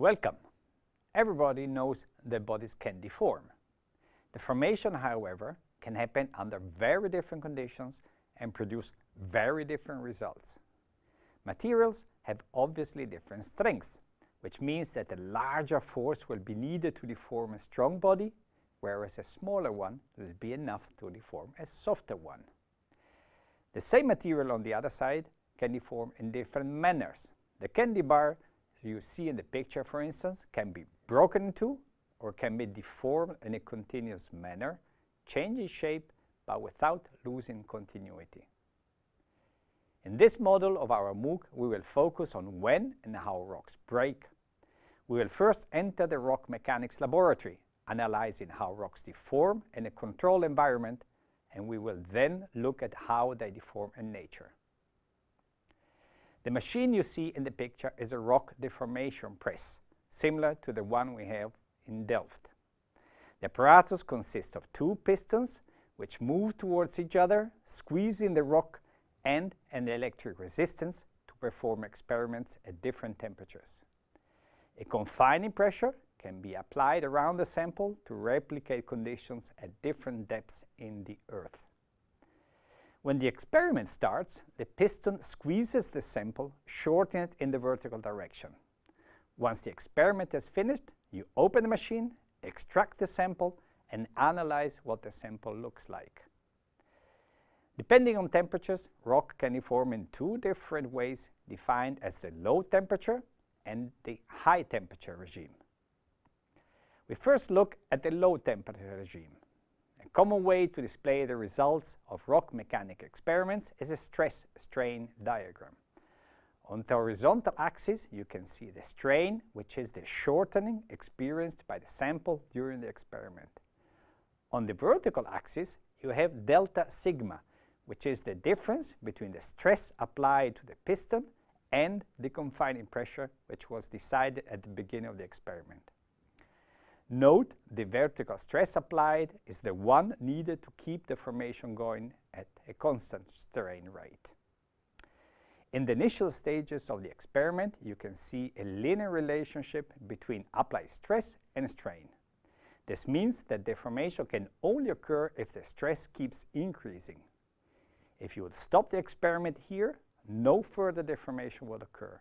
Welcome. Everybody knows that bodies can deform. Deformation, however, can happen under very different conditions and produce very different results. Materials have obviously different strengths, which means that a larger force will be needed to deform a strong body, whereas a smaller one will be enough to deform a softer one. The same material on the other side can deform in different manners. The candy bar you see in the picture, for instance, can be broken into or can be deformed in a continuous manner, changing shape but without losing continuity. In this model of our MOOC, we will focus on when and how rocks break. We will first enter the rock mechanics laboratory, analyzing how rocks deform in a controlled environment, and we will then look at how they deform in nature. The machine you see in the picture is a rock deformation press, similar to the one we have in Delft. The apparatus consists of two pistons which move towards each other, squeezing the rock and an electric resistance to perform experiments at different temperatures. A confining pressure can be applied around the sample to replicate conditions at different depths in the earth. When the experiment starts, the piston squeezes the sample, shortening it in the vertical direction. Once the experiment is finished, you open the machine, extract the sample, and analyze what the sample looks like. Depending on temperatures, rock can deform in two different ways defined as the low temperature and the high temperature regime. We first look at the low temperature regime. A common way to display the results of rock mechanic experiments is a stress-strain diagram. On the horizontal axis, you can see the strain, which is the shortening experienced by the sample during the experiment. On the vertical axis, you have delta sigma, which is the difference between the stress applied to the piston and the confining pressure, which was decided at the beginning of the experiment. Note the vertical stress applied is the one needed to keep the formation going at a constant strain rate. In the initial stages of the experiment, you can see a linear relationship between applied stress and strain. This means that deformation can only occur if the stress keeps increasing. If you would stop the experiment here, no further deformation would occur.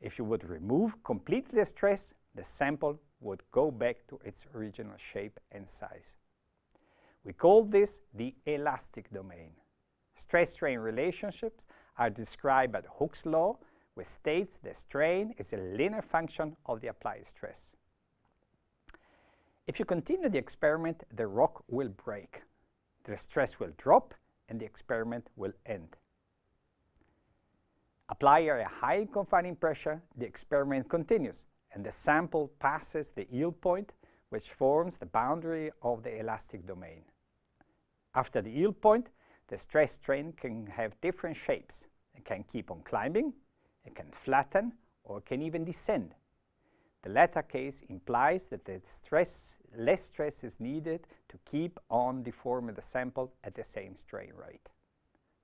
If you would remove completely the stress, the sample would go back to its original shape and size. We call this the elastic domain. Stress-strain relationships are described by Hooke's law, which states the strain is a linear function of the applied stress. If you continue the experiment, the rock will break. The stress will drop and the experiment will end. Apply a high confining pressure, the experiment continues, and the sample passes the yield point, which forms the boundary of the elastic domain. After the yield point, the stress strain can have different shapes. It can keep on climbing, it can flatten, or it can even descend. The latter case implies that the stress, less stress is needed to keep on deforming the sample at the same strain rate.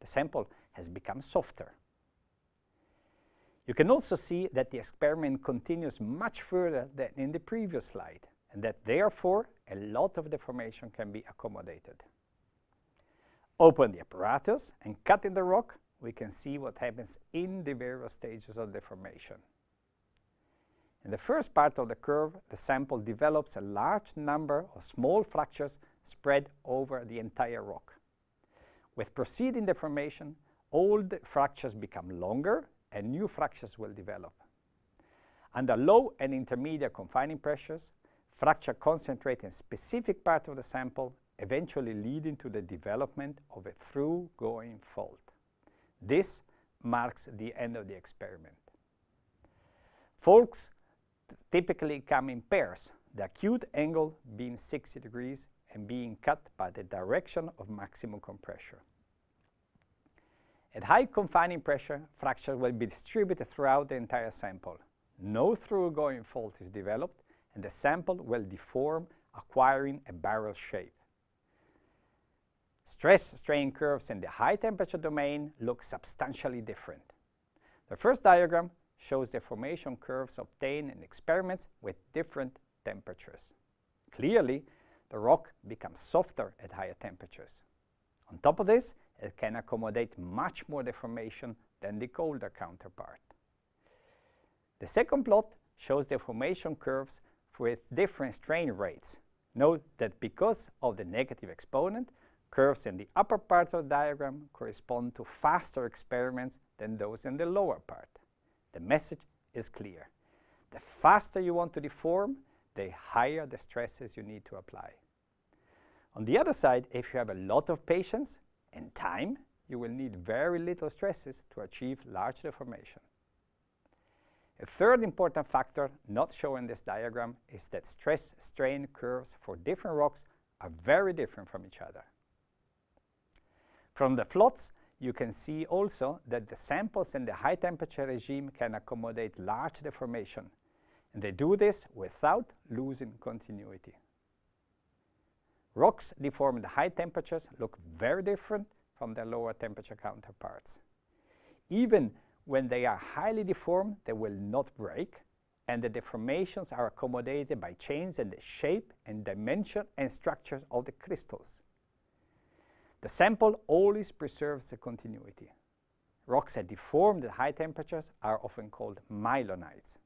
The sample has become softer. You can also see that the experiment continues much further than in the previous slide, and that therefore a lot of deformation can be accommodated. Open the apparatus and cut in the rock, we can see what happens in the various stages of deformation. In the first part of the curve, the sample develops a large number of small fractures spread over the entire rock. With proceeding deformation, old fractures become longer and new fractures will develop. Under low and intermediate confining pressures, fracture concentrate in specific part of the sample, eventually leading to the development of a through-going fault. This marks the end of the experiment. Faults typically come in pairs, the acute angle being 60 degrees and being cut by the direction of maximum compression. At high confining pressure, fracture will be distributed throughout the entire sample. No through-going fault is developed, and the sample will deform, acquiring a barrel shape. Stress-strain curves in the high temperature domain look substantially different. The first diagram shows the formation curves obtained in experiments with different temperatures. Clearly, the rock becomes softer at higher temperatures. On top of this, it can accommodate much more deformation than the colder counterpart. The second plot shows the formation curves with different strain rates. Note that because of the negative exponent, curves in the upper part of the diagram correspond to faster experiments than those in the lower part. The message is clear. The faster you want to deform, the higher the stresses you need to apply. On the other side, if you have a lot of patience and time, you will need very little stresses to achieve large deformation. A third important factor not shown in this diagram is that stress-strain curves for different rocks are very different from each other. From the plots, you can see also that the samples in the high temperature regime can accommodate large deformation, and they do this without losing continuity. Rocks deformed at high temperatures look very different from their lower temperature counterparts. Even when they are highly deformed, they will not break, and the deformations are accommodated by changes in the shape and dimension and structure of the crystals. The sample always preserves the continuity. Rocks that deformed at high temperatures are often called mylonites.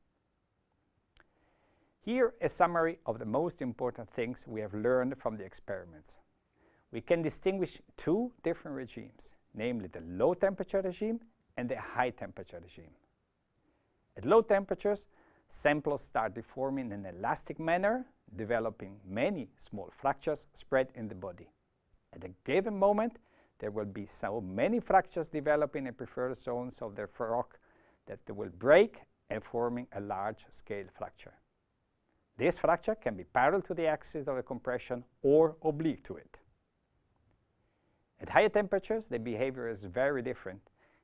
Here a summary of the most important things we have learned from the experiments. We can distinguish two different regimes, namely the low temperature regime and the high temperature regime. At low temperatures, samples start deforming in an elastic manner, developing many small fractures spread in the body. At a given moment, there will be so many fractures developing in preferred zones of the rock that they will break and forming a large-scale fracture. This fracture can be parallel to the axis of the compression or oblique to it. At higher temperatures, the behavior is very different,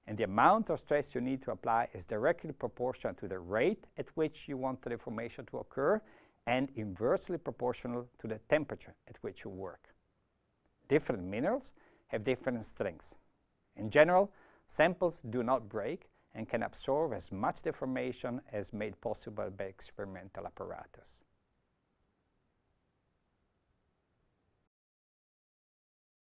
and the amount of stress you need to apply is directly proportional to the rate at which you want the deformation to occur and inversely proportional to the temperature at which you work. Different minerals have different strengths. In general, samples do not break and can absorb as much deformation as made possible by experimental apparatus.